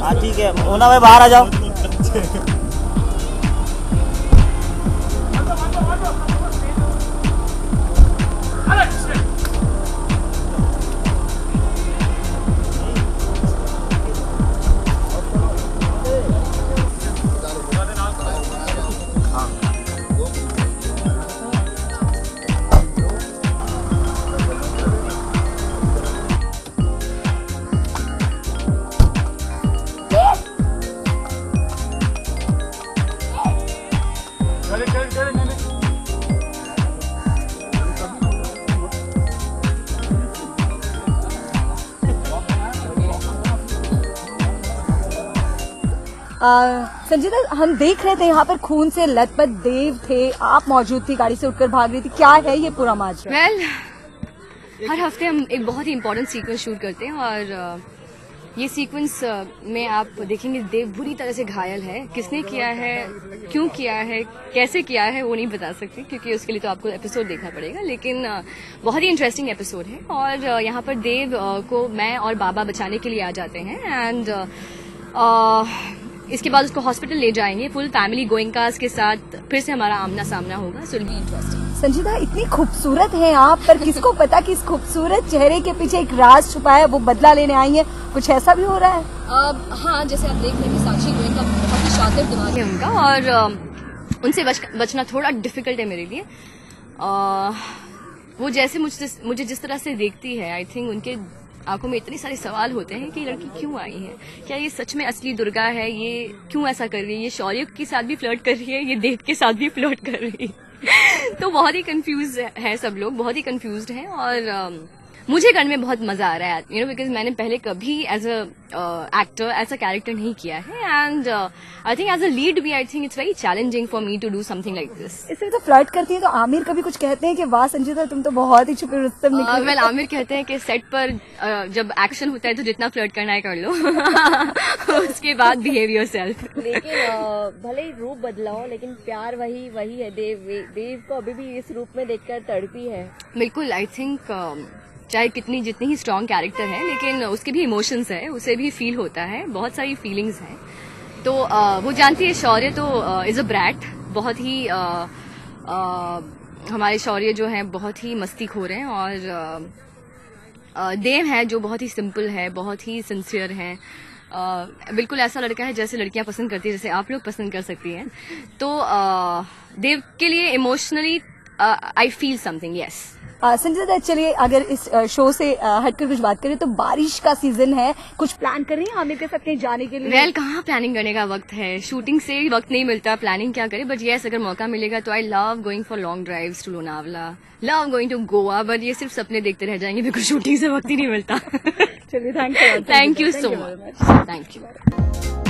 हाँ ठीक है। मोना भाई बाहर आ जाओ। संजीता हम देख रहे थे यहाँ पर खून से लथपथ देव थे। आप मौजूद थी गाड़ी से उठकर भाग रही थी। क्या है ये पूरा माजरा वेल well, हर हफ़्ते हम एक बहुत ही इम्पोर्टेंट सीक्वेंस शूट करते हैं और ये सीक्वेंस में आप देखेंगे देव बुरी तरह से घायल है। किसने किया है? क्यों किया है? कैसे किया है? वो नहीं बता सकती क्योंकि उसके लिए तो आपको एपिसोड देखना पड़ेगा। लेकिन बहुत ही इंटरेस्टिंग एपिसोड है। और यहाँ पर देव को मैं और बाबा बचाने के लिए आ जाते हैं। एंड इसके बाद उसको हॉस्पिटल ले जाएँगे फुल फैमिली गोइंग कार्स के साथ फिर से हमारा आमना सामना होगा। सो बी इंटरेस्टिंग संजीदा इतनी खूबसूरत है आप पर किसको पता कि इस खूबसूरत चेहरे के पीछे एक राज छुपा है वो बदला लेने आई है? कुछ ऐसा भी हो रहा है? uh, हाँ जैसे आप देख रहे हैं साक्षी गोयनका बहुत ही शातिर दिमाग है उनका और uh, उनसे बच, बचना थोड़ा डिफ़िकल्ट है मेरे लिए। uh, वो जैसे मुझे मुझे जिस तरह से देखती है आई थिंक उनके आँखों में इतने सारे सवाल होते हैं कि लड़की क्यों आई है? क्या ये सच में असली दुर्गा है? ये क्यों ऐसा कर रही है? ये शौर्य के साथ भी फ्लर्ट कर रही है? ये देव के साथ भी फ्लर्ट कर रही है? तो बहुत ही कंफ्यूज है सब लोग, बहुत ही कंफ्यूज हैं और मुझे करने में बहुत मज़ा आ रहा है यू नो बिकॉज़ मैंने पहले कभी as a actor as a character नहीं किया है and I think as a lead भी I think it's very challenging for me to do something like this इसलिए तो फ्लर्ट करती है तो आमिर कभी कुछ कहते हैं कि वाह संजीता तुम तो बहुत ही छुपे रुस्तम निकले uh, well, आमिर कहते हैं कि सेट पर uh, जब एक्शन होता है तो जितना फ्लर्ट करना है कर लो। उसके बाद बिहेव योर सेल्फ लेकिन uh, भले ही रूप बदलाओ लेकिन प्यार वही वही है। देव देव को अभी भी इस रूप में देखकर तड़पी है। बिल्कुल आई थिंक चाहे कितनी जितनी ही स्ट्रॉन्ग कैरेक्टर है लेकिन उसके भी इमोशंस है उसे भी फील होता है बहुत सारी फीलिंग्स हैं। तो आ, वो जानती है शौर्य तो इज़ अ ब्रैट बहुत ही आ, आ, हमारे शौर्य जो हैं बहुत ही मस्ती खोर हैं और देव है जो बहुत ही सिंपल है बहुत ही सिंसियर है। बिल्कुल ऐसा लड़का है जैसे लड़कियाँ पसंद करती है जैसे आप लोग पसंद कर सकती हैं। तो देव के लिए emotionally I feel something yes Sanjay Dutt चलिए अगर इस शो से हटकर कुछ बात करें तो बारिश का सीज़न है। कुछ प्लान कर रही है? आमिर के साथ कहीं जाने के लिए। वेल कहाँ प्लानिंग करने का वक्त है? शूटिंग से वक्त नहीं मिलता। प्लानिंग क्या करे? बट यस अगर मौका मिलेगा तो I love going for long drive to Lonavala love going to Goa but ये सिर्फ़ सपने देखते रह जाएँगे बिकॉज़ शूटिंग से वक्त ही नहीं मिलता। चलिए thank you thank you so much thank you